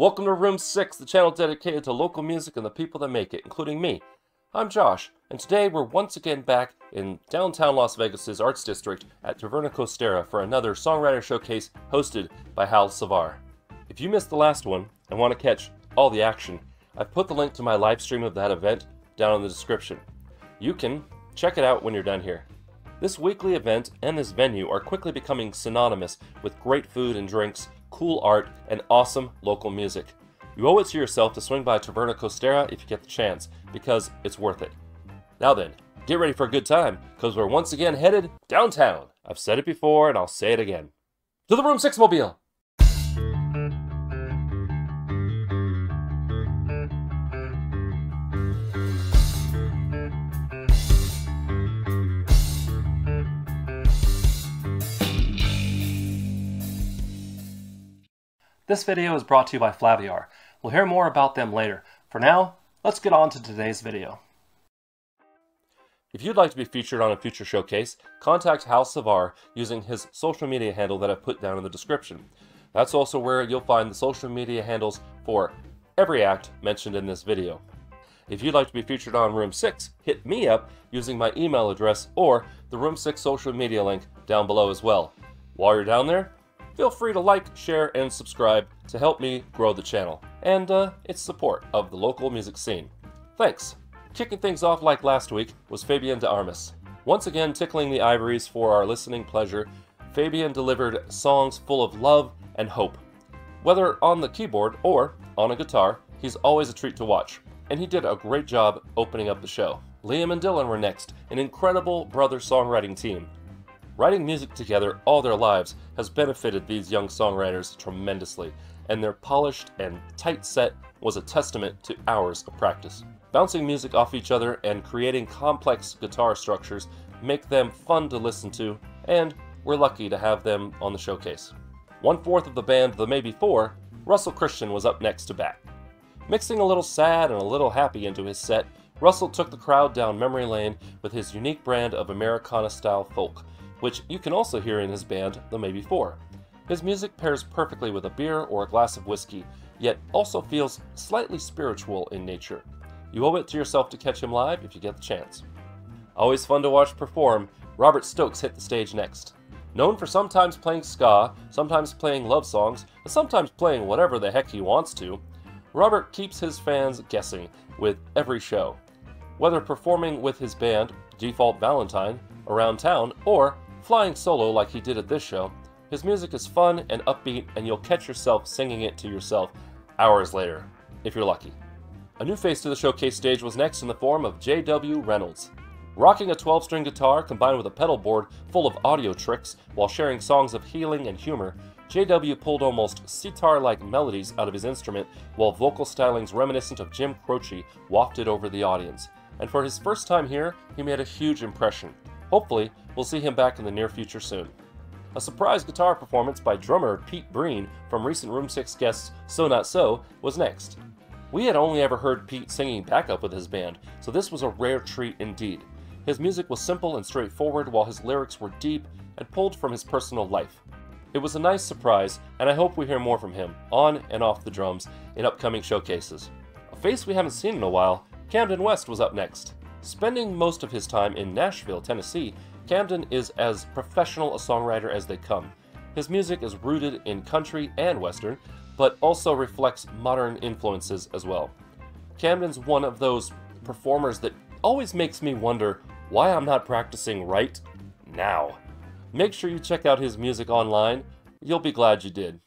Welcome to Room 6, the channel dedicated to local music and the people that make it, including me. I'm Josh, and today we're once again back in downtown Las Vegas' Arts District at Taverna Costera for another songwriter showcase hosted by Hal Savar. If you missed the last one and want to catch all the action, I've put the link to my live stream of that event down in the description. You can check it out when you're done here. This weekly event and this venue are quickly becoming synonymous with great food and drinks, cool art, and awesome local music. You owe it to yourself to swing by Taverna Costera if you get the chance, because it's worth it. Now then, get ready for a good time, because we're once again headed downtown. I've said it before and I'll say it again. To the Room 6 Mobile! This video is brought to you by Flaviar. We'll hear more about them later. For now, let's get on to today's video. If you'd like to be featured on a future showcase, contact Hal Savar using his social media handle that I've put down in the description. That's also where you'll find the social media handles for every act mentioned in this video. If you'd like to be featured on Room 6, hit me up using my email address or the Room 6 social media link down below as well. While you're down there, feel free to like, share, and subscribe to help me grow the channel and uh, its support of the local music scene. Thanks! Kicking things off like last week was Fabian de Armas. Once again tickling the ivories for our listening pleasure, Fabian delivered songs full of love and hope. Whether on the keyboard or on a guitar, he's always a treat to watch, and he did a great job opening up the show. Liam and Dylan were next, an incredible brother songwriting team Writing music together all their lives has benefited these young songwriters tremendously, and their polished and tight set was a testament to hours of practice. Bouncing music off each other and creating complex guitar structures make them fun to listen to, and we're lucky to have them on the showcase. One fourth of the band The Maybe Four, Russell Christian was up next to bat. Mixing a little sad and a little happy into his set, Russell took the crowd down memory lane with his unique brand of Americana style folk, which you can also hear in his band, The Maybe Four. His music pairs perfectly with a beer or a glass of whiskey, yet also feels slightly spiritual in nature. You owe it to yourself to catch him live if you get the chance. Always fun to watch perform, Robert Stokes hit the stage next. Known for sometimes playing ska, sometimes playing love songs, and sometimes playing whatever the heck he wants to, Robert keeps his fans guessing with every show. Whether performing with his band, Default Valentine, around town, or flying solo like he did at this show, his music is fun and upbeat, and you'll catch yourself singing it to yourself hours later, if you're lucky. A new face to the showcase stage was next in the form of J.W. Reynolds. Rocking a 12 string guitar combined with a pedal board full of audio tricks while sharing songs of healing and humor, JW pulled almost sitar like melodies out of his instrument while vocal stylings reminiscent of Jim Croce wafted over the audience. And for his first time here, he made a huge impression. Hopefully, we'll see him back in the near future soon. A surprise guitar performance by drummer Pete Breene from recent Room 6 guests So Not So was next. We had only ever heard Pete singing backup with his band, so this was a rare treat indeed. His music was simple and straightforward while his lyrics were deep and pulled from his personal life. It was a nice surprise, and I hope we hear more from him, on and off the drums, in upcoming showcases. A face we haven't seen in a while, Camden West was up next. Spending most of his time in Nashville, Tennessee, Camden is as professional a songwriter as they come. His music is rooted in country and western, but also reflects modern influences as well. Camden's one of those performers that always makes me wonder why I'm not practicing right now. Make sure you check out his music online. You'll be glad you did.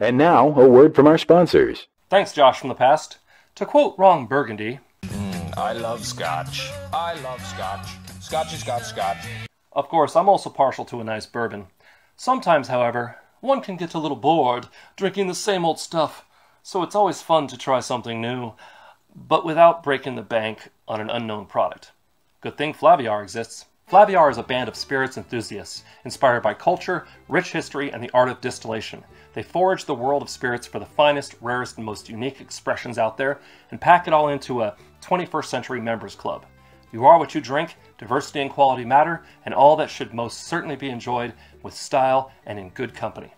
And now, a word from our sponsors. Thanks, Josh from the past. To quote Ron Burgundy, I love scotch. I love scotch. Scotchy, scotch, scotch. Of course, I'm also partial to a nice bourbon. Sometimes, however, one can get a little bored drinking the same old stuff, so it's always fun to try something new, but without breaking the bank on an unknown product. Good thing Flaviar exists. Flaviar is a band of spirits enthusiasts, inspired by culture, rich history, and the art of distillation. They forage the world of spirits for the finest, rarest, and most unique expressions out there, and pack it all into a 21st century members club. You are what you drink, diversity and quality matter, and all that should most certainly be enjoyed with style and in good company.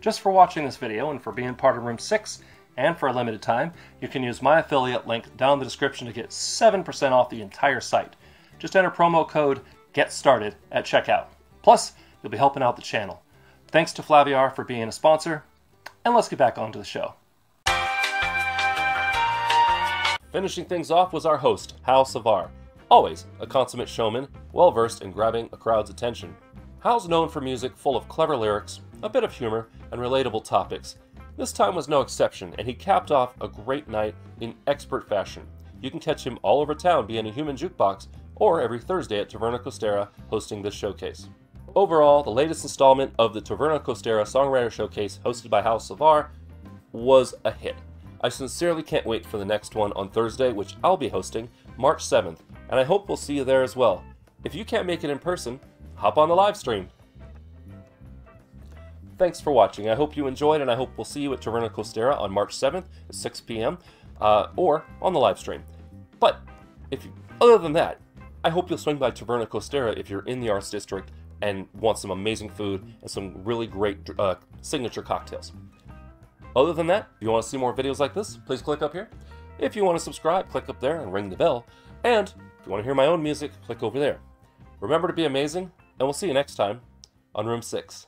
Just for watching this video and for being part of Room 6, And for a limited time, you can use my affiliate link down in the description to get 7% off the entire site. Just enter promo code GETSTARTED at checkout. Plus, you'll be helping out the channel. Thanks to Flaviar for being a sponsor, and let's get back onto the show. Finishing things off was our host, Hal Savar. Always a consummate showman, well versed in grabbing a crowd's attention. Hal's known for music full of clever lyrics, a bit of humor, and relatable topics. This time was no exception, and he capped off a great night in expert fashion. You can catch him all over town being a human jukebox, or every Thursday at Taverna Costera hosting this showcase. Overall, the latest installment of the Taverna Costera Songwriter Showcase hosted by Hal Savar was a hit. I sincerely can't wait for the next one on Thursday, which I'll be hosting March 7th, and I hope we'll see you there as well. If you can't make it in person, hop on the live stream. Thanks for watching. I hope you enjoyed, and I hope we'll see you at Taverna Costera on March 7th at 6 p.m. Uh, or on the live stream. But if you, other than that, I hope you'll swing by Taverna Costera if you're in the Arts District and want some amazing food and some really great uh, signature cocktails. Other than that, if you want to see more videos like this, please click up here. If you want to subscribe, click up there and ring the bell. And if you want to hear my own music, click over there. Remember to be amazing, and we'll see you next time on Room 6.